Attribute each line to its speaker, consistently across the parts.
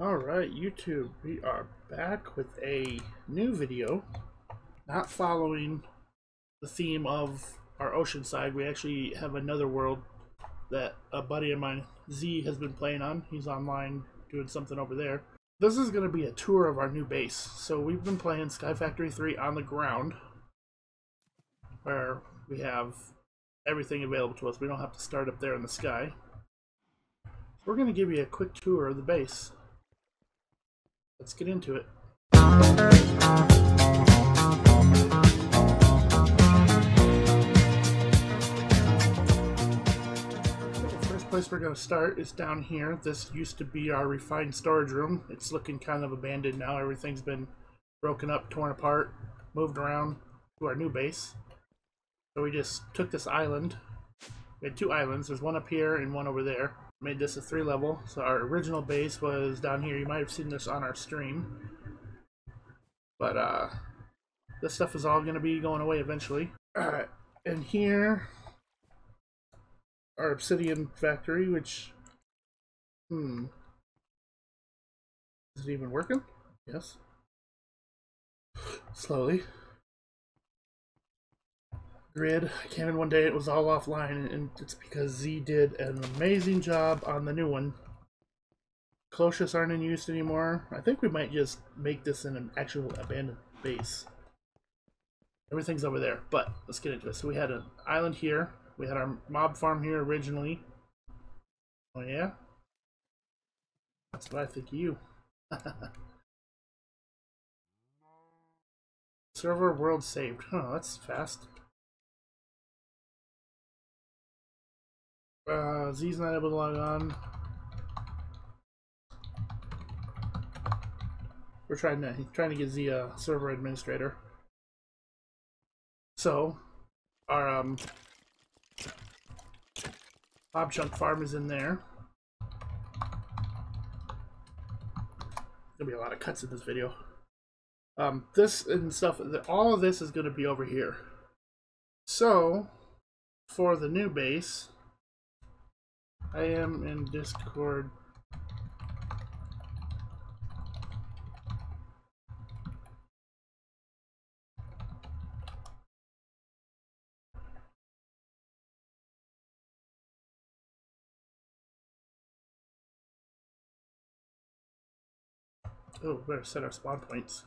Speaker 1: Alright, YouTube, we are back with a new video. Not following the theme of our Oceanside. We actually have another world that a buddy of mine, Z, has been playing on. He's online doing something over there. This is going to be a tour of our new base. So we've been playing Sky Factory 3 on the ground, where we have everything available to us. We don't have to start up there in the sky. We're going to give you a quick tour of the base. Let's get into it. The first place we're going to start is down here. This used to be our refined storage room. It's looking kind of abandoned now. Everything's been broken up, torn apart, moved around to our new base. So we just took this island. We had two islands. There's one up here and one over there made this a three level. So our original base was down here. You might have seen this on our stream. But uh, this stuff is all going to be going away eventually. Alright, and here, our obsidian factory, which, hmm, is it even working? Yes. Slowly grid. Came in one day, it was all offline, and it's because Z did an amazing job on the new one. Cloches aren't in use anymore. I think we might just make this in an actual abandoned base. Everything's over there, but let's get into it. So we had an island here. We had our mob farm here originally. Oh yeah? That's what I think of you. Server world saved. Oh, that's fast. Uh, Z's not able to log on. We're trying to—he's trying to get Z a server administrator. So, our um, Bob Chunk farm is in there. There'll be a lot of cuts in this video. Um, this and stuff, all of this is going to be over here. So, for the new base, I am in Discord. Oh, better set our spawn points.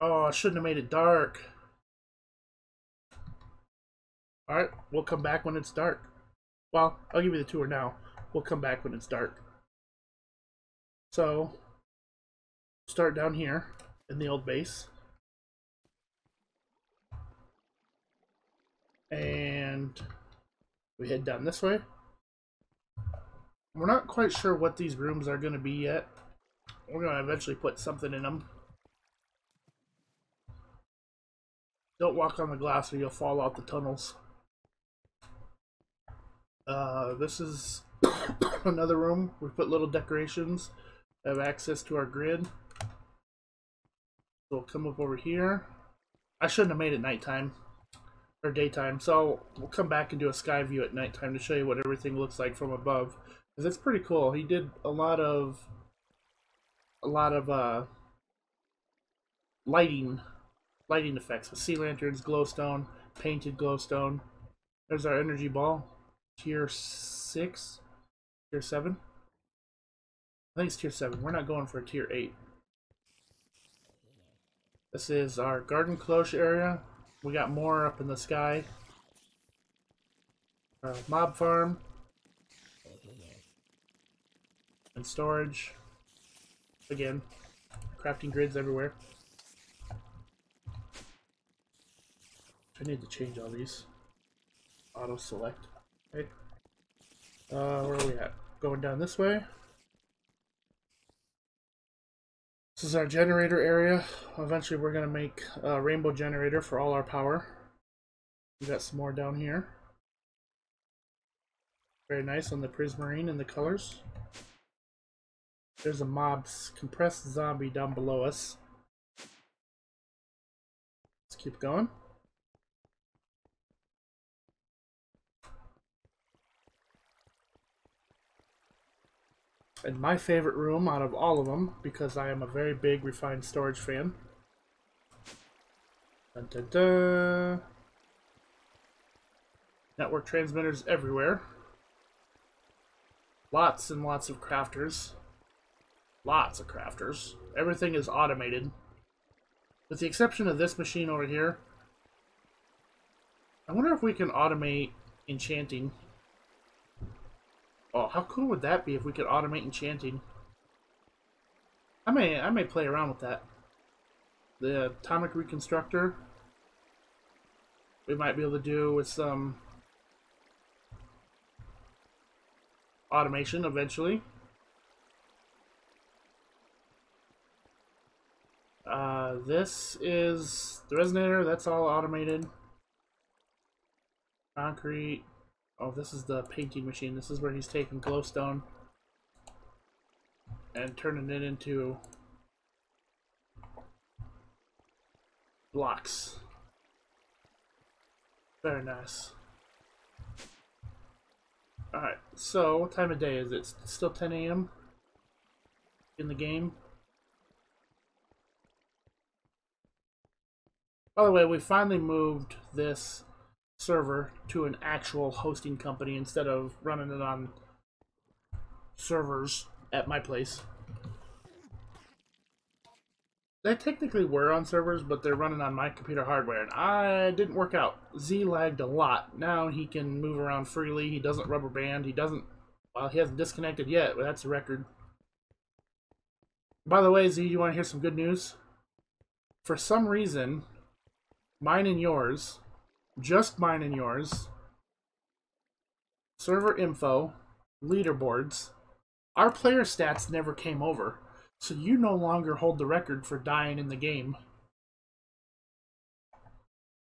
Speaker 1: Oh, I shouldn't have made it dark. Alright, we'll come back when it's dark. Well, I'll give you the tour now. We'll come back when it's dark. So, start down here in the old base. And we head down this way. We're not quite sure what these rooms are going to be yet. We're going to eventually put something in them. Don't walk on the glass or you'll fall out the tunnels. Uh, this is another room. We put little decorations. Have access to our grid. So we'll come up over here. I shouldn't have made it nighttime or daytime, so we'll come back and do a sky view at nighttime to show you what everything looks like from above. Because it's pretty cool. He did a lot of a lot of uh, lighting lighting effects with sea lanterns, glowstone, painted glowstone. There's our energy ball, tier 6, tier 7. I think it's tier 7. We're not going for a tier 8. This is our garden cloche area. We got more up in the sky. Uh, mob farm. And storage. Again, crafting grids everywhere. I need to change all these. Auto select. Okay. Uh, where are we at? Going down this way. This is our generator area. Eventually we're going to make a rainbow generator for all our power. We got some more down here. Very nice on the prismarine and the colors. There's a mob's compressed zombie down below us. Let's keep going. And my favorite room out of all of them, because I am a very big refined storage fan. Dun, dun, dun. Network transmitters everywhere. Lots and lots of crafters. Lots of crafters. Everything is automated. With the exception of this machine over here. I wonder if we can automate enchanting. Oh, how cool would that be if we could automate enchanting? I may I may play around with that. The atomic reconstructor. We might be able to do with some automation eventually. Uh, this is the resonator, that's all automated. Concrete. Oh, this is the painting machine. This is where he's taking glowstone and turning it into blocks. Very nice. Alright, so what time of day is it? It's still 10 a.m. in the game. By the way, we finally moved this server to an actual hosting company instead of running it on servers at my place. They technically were on servers, but they're running on my computer hardware, and I didn't work out. Z lagged a lot. Now he can move around freely. He doesn't rubber band. He doesn't. Well, he hasn't disconnected yet, but that's a record. By the way, Z, you want to hear some good news? For some reason, mine and yours, just mine and yours, server info, leaderboards, our player stats never came over. So you no longer hold the record for dying in the game.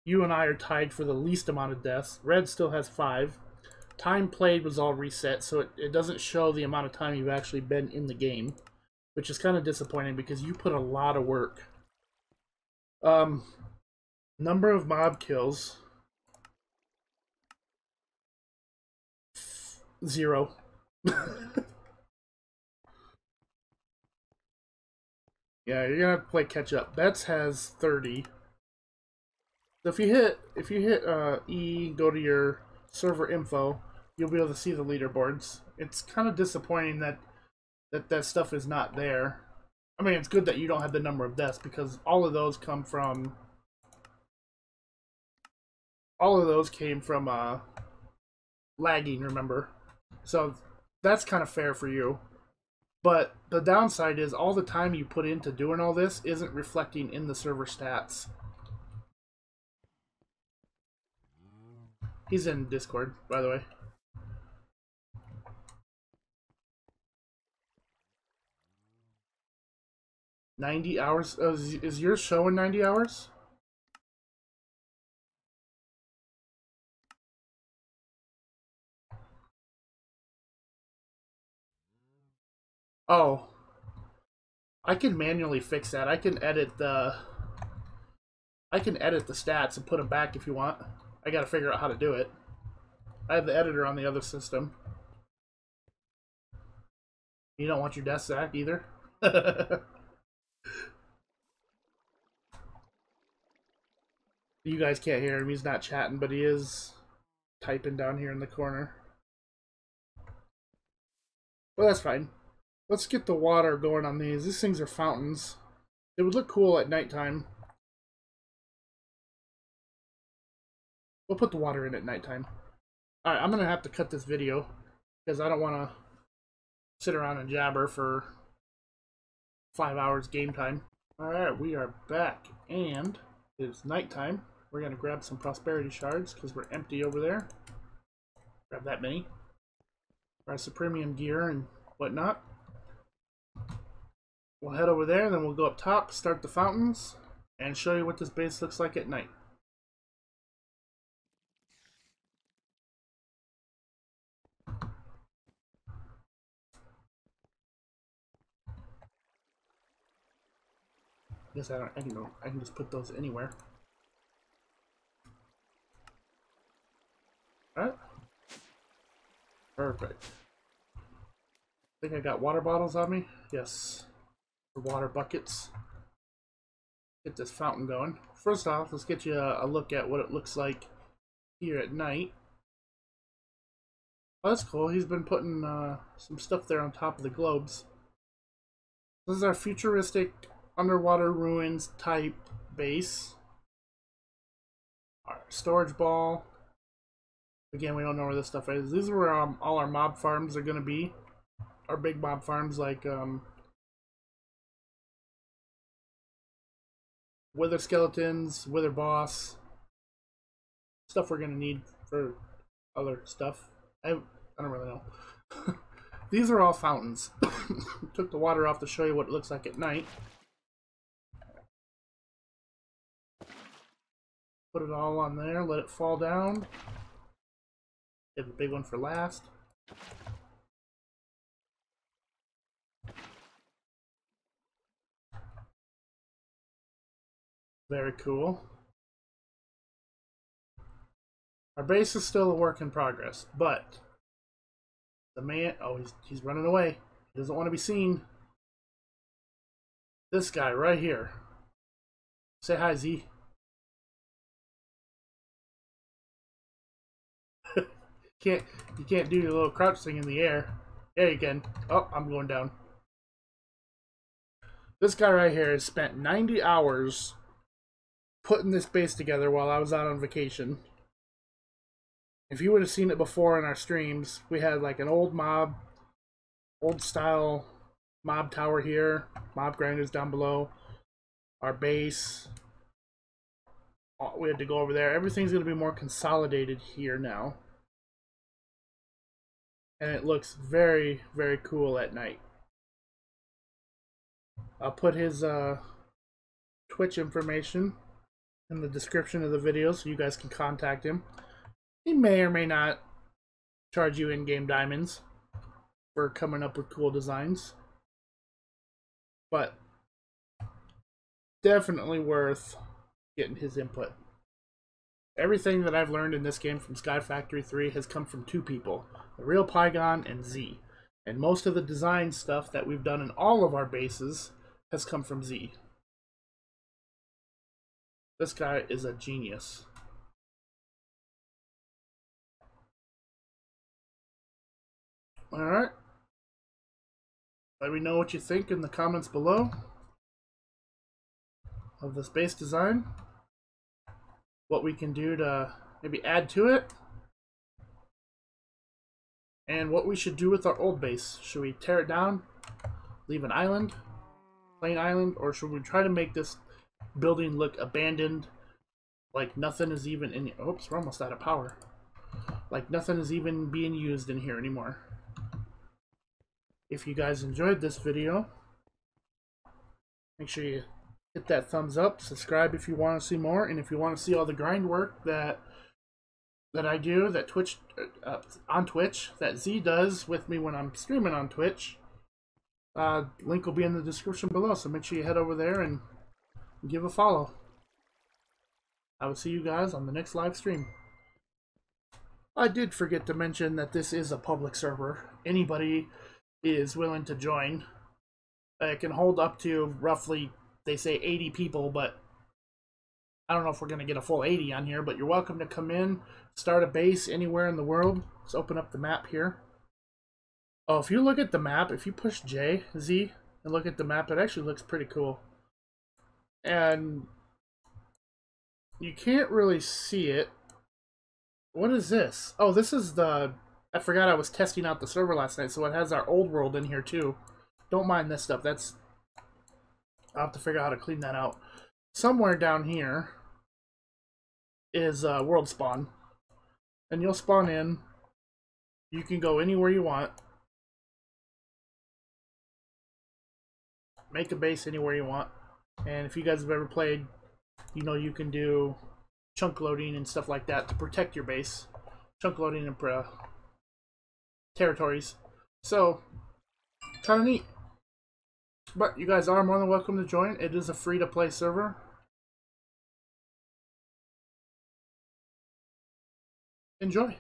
Speaker 1: You and I are tied for the least amount of deaths. Red still has five. Time played was all reset, so it, it doesn't show the amount of time you've actually been in the game. Which is kind of disappointing because you put a lot of work. Um, number of mob kills. Zero. Yeah, you're gonna play catch up. Bets has 30. So if you hit if you hit uh, E, go to your server info, you'll be able to see the leaderboards. It's kind of disappointing that that that stuff is not there. I mean, it's good that you don't have the number of deaths because all of those come from all of those came from uh, lagging. Remember, so that's kind of fair for you. But the downside is all the time you put into doing all this isn't reflecting in the server stats. He's in Discord, by the way. Ninety hours? Oh, is, yours showing ninety hours? Oh. I can manually fix that. I can edit the... I can edit the stats and put them back if you want. I gotta figure out how to do it. I have the editor on the other system. You don't want your desk back either? you guys can't hear him. He's not chatting, but he is typing down here in the corner. Well, that's fine. Let's get the water going on these. These things are fountains. It would look cool at nighttime. We'll put the water in at nighttime. Alright, I'm going to have to cut this video because I don't want to sit around and jabber for five hours game time. Alright, we are back and it's nighttime. We're going to grab some prosperity shards because we're empty over there. Grab that many. Grab some premium gear and whatnot. We'll head over there, and then we'll go up top, start the fountains, and show you what this base looks like at night. I guess I don't. I can go. I can just put those anywhere. All right. Perfect. think I got water bottles on me. Yes. The water buckets. Get this fountain going. First off, let's get you a, a look at what it looks like here at night. Oh, that's cool. He's been putting uh, some stuff there on top of the globes. This is our futuristic underwater ruins type base. Our storage ball. Again, we don't know where this stuff is. These are where um, all our mob farms are going to be. Our big mob farms like um, Wither Skeletons, Wither Boss. Stuff we're to need for other stuff. I, I don't really know. These are all fountains. Took the water off to show you what it looks like at night. Put it all on there, let it fall down. Get the big one for last. Very cool. Our base is still a work in progress, but the man, oh, he's, he's running away. He doesn't want to be seen. This guy right here. Say hi, Z. can't you can't do your little crouch thing in the air. Yeah, you can. Oh, I'm going down. This guy right here has spent 90 hours putting this base together while I was out on vacation. If you would have seen it before in our streams, we had like an old mob, old style mob tower here, mob grinders down below, our base. We had to go over there. Everything's going to be more consolidated here now. And it looks very, very cool at night. I'll put his uh, Twitch information in the description of the video so you guys can contact him. He may or may not charge you in-game diamonds for coming up with cool designs. But definitely worth getting his input. Everything that I've learned in this game from Sky Factory 3 has come from two people, the real Pygon and Z. And most of the design stuff that we've done in all of our bases has come from Z. This guy is a genius. Alright. Let me know what you think in the comments below of this base design. What we can do to maybe add to it. And what we should do with our old base. Should we tear it down? Leave an island? Plain island? Or should we try to make this building look abandoned? Like nothing is even in... Oops, we're almost out of power. Like nothing is even being used in here anymore. If you guys enjoyed this video, make sure you hit that thumbs up, subscribe if you want to see more, and if you want to see all the grind work that that I do, that Twitch uh, uh, on Twitch, that Z does with me when I'm streaming on Twitch, uh, link will be in the description below. So make sure you head over there and give a follow. I will see you guys on the next live stream. I did forget to mention that this is a public server. Anybody is willing to join. It can hold up to roughly, they say 80 people, but I don't know if we're going to get a full 80 on here, but you're welcome to come in, start a base anywhere in the world. Let's open up the map here. Oh, if you look at the map, if you push J, Z, and look at the map, it actually looks pretty cool. And you can't really see it. What is this? Oh, this is the I forgot I was testing out the server last night, so it has our old world in here too. Don't mind this stuff. That's I'll have to figure out how to clean that out. Somewhere down here is uh, world spawn. And you'll spawn in. You can go anywhere you want. Make a base anywhere you want. And if you guys have ever played, you know you can do chunk loading and stuff like that to protect your base. Chunk loading and uh, territories. So, kind of neat. But you guys are more than welcome to join. It is a free-to-play server. Enjoy.